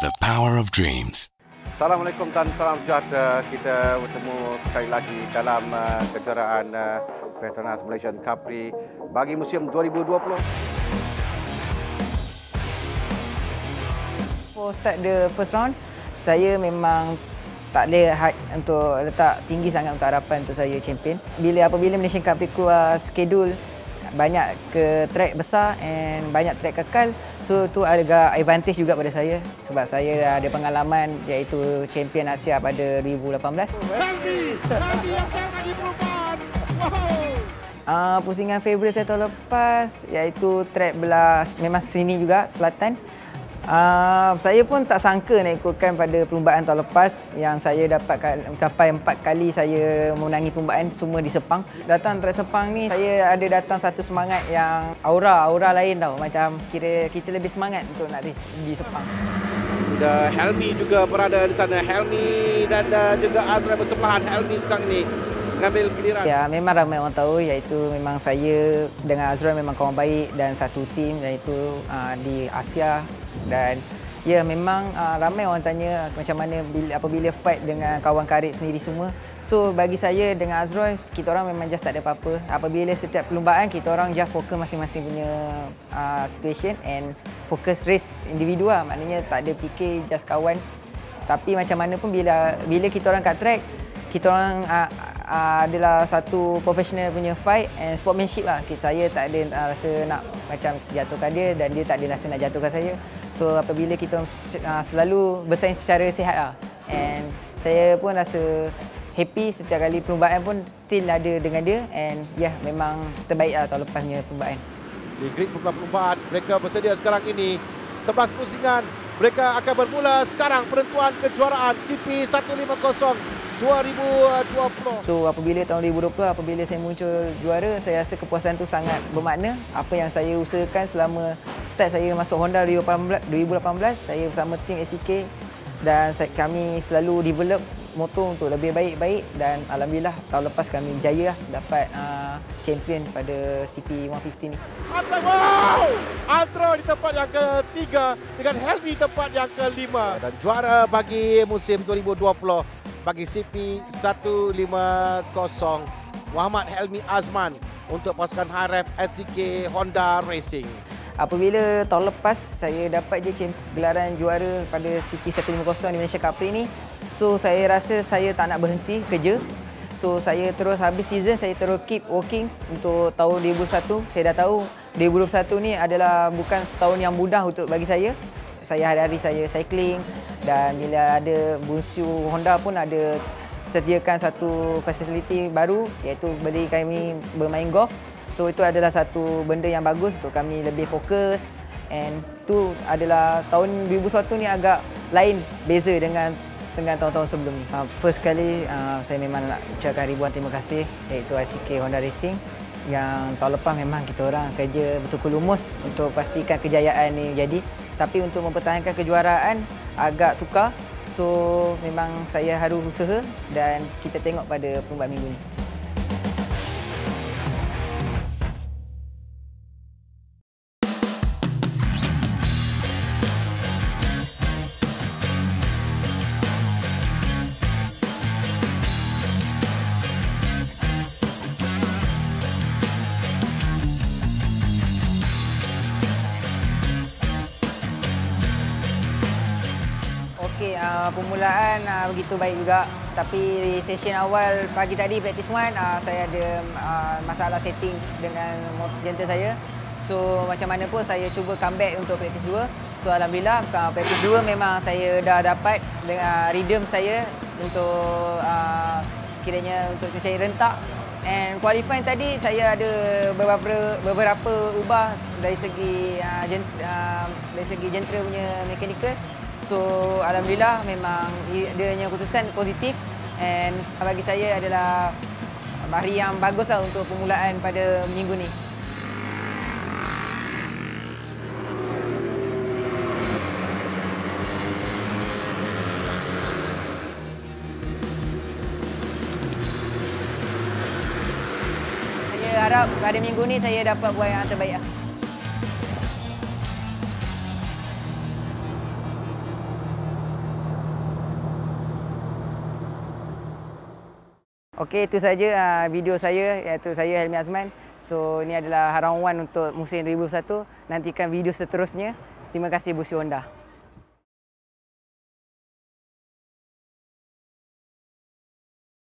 The power of dreams. Assalamualaikum dan salam sejahtera. Kita bertemu sekali lagi dalam uh, kejuaraan uh, Petronas Malaysian Capri bagi musim 2020. For start the first round, saya memang tak ada hype untuk letak tinggi sangat untuk harapan untuk saya champion. Bila apabila Malaysian Cup keluar schedule banyak ke track besar and banyak track kekal, so tu agak advantage juga pada saya sebab saya ada pengalaman iaitu champion Asia pada 2018. Helmi! Helmi yang sangat di perubahan! Wow! Uh, pusingan favourite saya tahun lepas iaitu track belah memang sini juga selatan. Uh, saya pun tak sangka nak ikutkan pada perlumbaan tahun lepas yang saya dapat sampai empat kali saya memenangi perlumbaan semua di Sepang. Datang track Sepang ni saya ada datang satu semangat yang aura aura lain tau macam kira kita lebih semangat untuk nak di Sepang. Dan Helmi juga berada di sana. Helmi dan uh, juga Azra bersebelahan. Helmi sekarang ini mengambil giliran. Ya, memang ramai orang tahu iaitu memang saya dengan Azrul memang kawan baik dan satu tim iaitu uh, di Asia dan ya memang uh, ramai orang tanya macam mana bila, apabila fight dengan kawan karib sendiri semua. So bagi saya dengan Azrul kita orang memang just tak ada apa-apa. Apabila setiap perlumbaan kita orang just fokus masing-masing punya uh, situation and fokus race individu lah. Maknanya tak ada fikir just kawan. Tapi macam mana pun bila bila kita orang kat track kita orang uh, uh, adalah satu professional punya fight and sportsmanship lah. Saya tak ada uh, rasa nak macam jatuhkan dia dan dia tak ada rasa nak jatuhkan saya. So apabila kita uh, selalu bersaing secara sihat lah. And saya pun rasa happy setiap kali perlumbaan pun still ada dengan dia and ya yeah, memang terbaik lah tahun lepasnya perlumbaan. Di grid perlumbaan mereka bersedia sekarang ini 11 pusingan mereka akan bermula sekarang penentuan kejuaraan CP 150 2020. So apabila tahun 2020 apabila saya muncul juara saya rasa kepuasan tu sangat bermakna apa yang saya usahakan selama start saya masuk Honda 2018, 2018 saya bersama tim SCK dan kami selalu develop motor untuk lebih baik-baik dan alhamdulillah tahun lepas kami berjaya lah dapat uh, champion pada CP150 ni. Antro, wow! Antro di tempat yang ketiga dengan Helmi tempat yang kelima dan juara bagi musim 2020 bagi CP 150 Muhammad Helmi Azman untuk pasukan HRF SCK Honda Racing. Apabila tahun lepas saya dapat je gelaran juara pada CP 150 di Malaysia Cup ni, so saya rasa saya tak nak berhenti kerja. So saya terus habis season saya terus keep working untuk tahun 2021. Saya dah tahu 2021 ni adalah bukan tahun yang mudah untuk bagi saya. Saya hari-hari saya cycling, dan bila ada Bunsu Honda pun ada sediakan satu fasiliti baru iaitu beli kami bermain golf. So itu adalah satu benda yang bagus untuk kami lebih fokus and tu adalah tahun 2021 ni agak lain beza dengan dengan tahun-tahun sebelum ni. Uh, first kali uh, saya memang nak ucapkan ribuan terima kasih iaitu ICK Honda Racing yang tahun lepas memang kita orang kerja betul-betul lumus untuk pastikan kejayaan ini jadi. Tapi untuk mempertahankan kejuaraan agak sukar so memang saya harus usaha dan kita tengok pada perlumbaan minggu ni Okey, uh, permulaan uh, begitu baik juga. Tapi di session awal pagi tadi, practice one, uh, saya ada uh, masalah setting dengan gentle saya. So, macam mana pun saya cuba comeback untuk practice dua. So, Alhamdulillah, uh, practice dua memang saya dah dapat dengan rhythm saya untuk uh, kiranya untuk mencari rentak. And qualifying tadi saya ada beberapa beberapa ubah dari segi uh, gent, uh, dari segi gentle punya mechanical. So alhamdulillah memang dia punya keputusan positif and bagi saya adalah hari yang baguslah untuk permulaan pada minggu ni. Saya harap pada minggu ni saya dapat buat yang terbaik. Okey, itu saja uh, video saya iaitu saya Helmi Azman. So, ini adalah round 1 untuk musim 2021. Nantikan video seterusnya. Terima kasih Busi Honda.